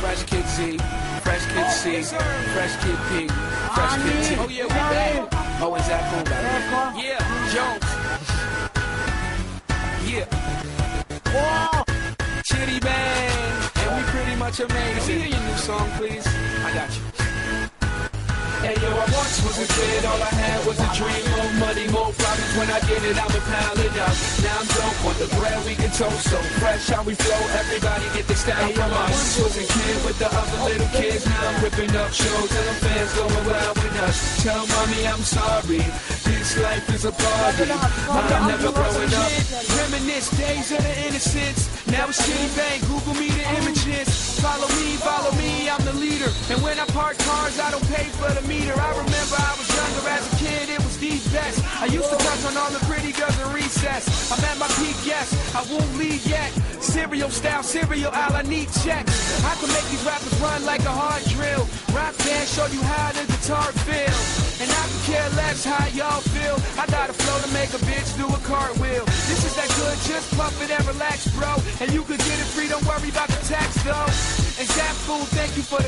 Fresh Kid Z, Fresh Kid C, oh, Fresh Kid P, Fresh Kid T. Oh yeah, we back. Oh, is that cool, baby? Yeah, Jones. Yeah. Chitty Bang. And we pretty much amazing. Can we hear your new song, please? I got you. Hey yo, I once was a kid, all I had was a dream. More money, more problems. When I get it, I'ma pile it up. The bread we can toast. So fresh how we flow, everybody get the style from us. Once was a kid with the other little kids. Now I'm ripping up shows and the fans going wild with us. Tell mommy I'm sorry. This life is a party. I'm never growing up. Reminisce days of the innocence. Now it's Chitty Bang. Google me the images. Follow me, follow me. I'm the leader. And when I park cars, I don't pay for the meter. I remember I I used to touch on all the pretty girls in recess. I'm at my peak, yes. I won't leave yet. Cereal style, cereal aisle, I need checks. I can make these rappers run like a hard drill. Rap band, show you how the guitar feels. And I can care less how y'all feel. I got a flow to make a bitch do a cartwheel. This is that good, just puff it and relax, bro. And you could get it free, don't worry about the tax though. And Zap Food, thank you for the